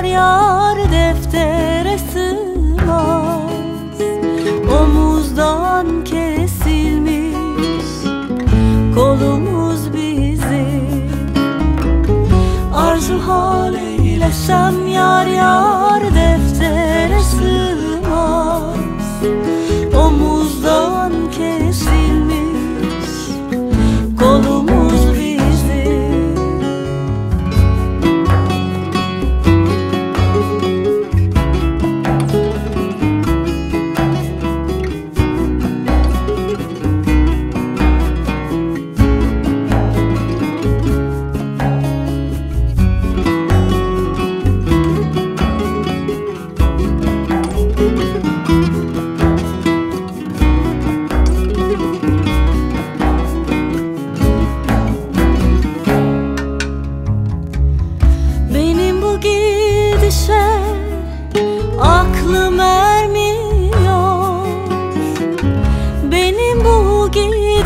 eylesem yar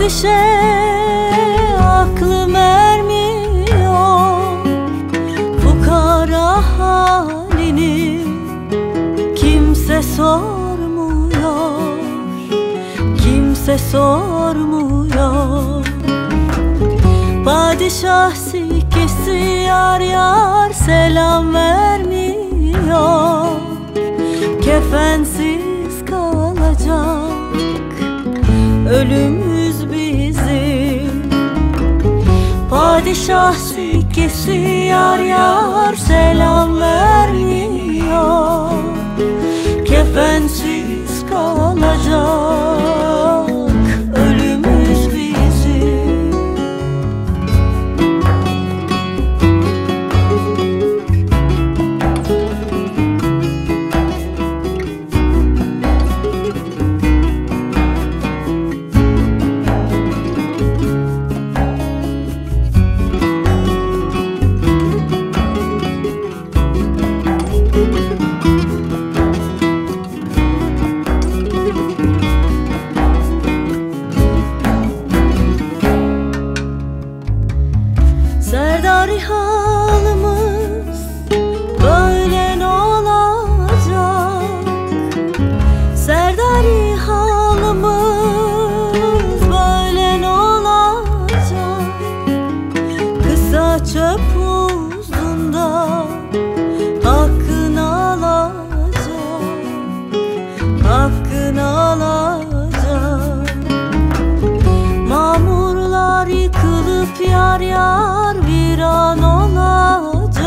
gidişe aklım ermiyor. Fukara halini kimse sormuyor. Kimse sormuyor. Padişah sikkesi yar yar selam vermiyor. Kefensiz kalacak ölümüz Padişah sikkesi yar yar selam vermiyor. Kefensiz kalacak Halımız böyle ne olacak. Serdari halımız böyle ne olacak. Kısa çöp uzunda hakkını alacak alacak. Mamurlar yıkılıp yar yar らながじ